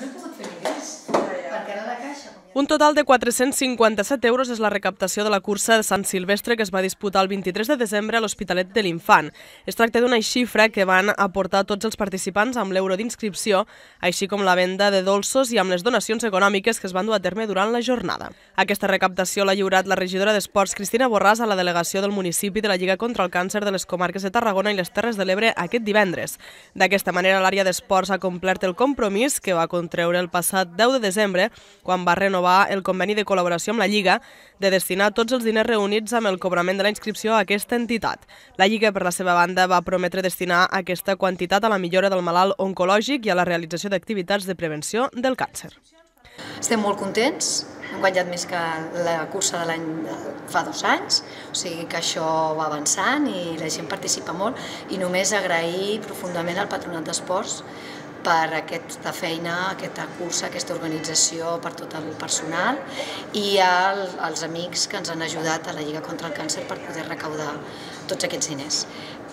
não posso ter isso. Un total de 457 euros és la recaptació de la cursa de Sant Silvestre que es va disputar el 23 de desembre a l'Hospitalet de l'Infant. Es tracta d'una xifra que van aportar tots els participants amb l'euro d'inscripció, així com la venda de dolços i amb les donacions econòmiques que es van dur a terme durant la jornada. Aquesta recaptació l'ha lliurat la regidora d'Esports Cristina Borràs a la delegació del municipi de la Lliga contra el Càncer de les comarques de Tarragona i les Terres de l'Ebre aquest divendres. D'aquesta manera, l'àrea d'esports ha complert el compromís que va contreure el passat 10 de desembre, quan va renovar el conveni de col·laboració amb la Lliga de destinar tots els diners reunits amb el cobrament de la inscripció a aquesta entitat. La Lliga, per la seva banda, va prometre destinar aquesta quantitat a la millora del malalt oncològic i a la realització d'activitats de prevenció del càncer. Estem molt contents, hem guanyat més que la cursa de l'any fa dos anys, o sigui que això va avançant i la gent participa molt i només agrair profundament al Patronat d'Esports per aquesta feina, aquesta cursa, aquesta organització, per tot el personal i al, als amics que ens han ajudat a la Lliga contra el Càncer per poder recaudar tots aquests diners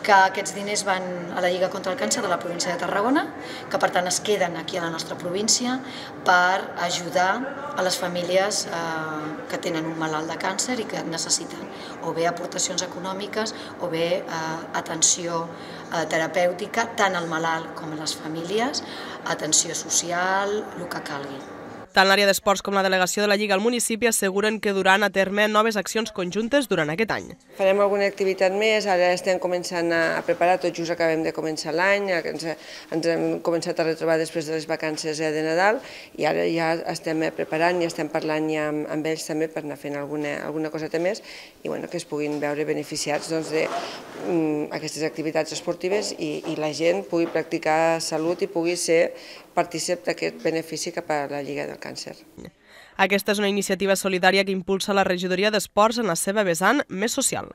que aquests diners van a la Lliga contra el Càncer de la província de Tarragona, que per tant es queden aquí a la nostra província per ajudar a les famílies eh, que tenen un malalt de càncer i que necessiten o bé aportacions econòmiques o bé eh, atenció eh, terapèutica tant al malalt com a les famílies, atenció social, el que calgui. Tant l'àrea d'esports com la delegació de la Lliga al municipi asseguren que duran a terme noves accions conjuntes durant aquest any. Farem alguna activitat més, ara estem començant a preparar, tot just acabem de començar l'any, ens, hem començat a retrobar després de les vacances eh, de Nadal i ara ja estem preparant i estem parlant ja amb, ells també per anar fent alguna, alguna coseta més i bueno, que es puguin veure beneficiats doncs, de mm, activitats esportives i, i la gent pugui practicar salut i pugui ser partícip d'aquest benefici cap a la Lliga del Càncer. Aquesta és una iniciativa solidària que impulsa la regidoria d'Esports en la seva vessant més social.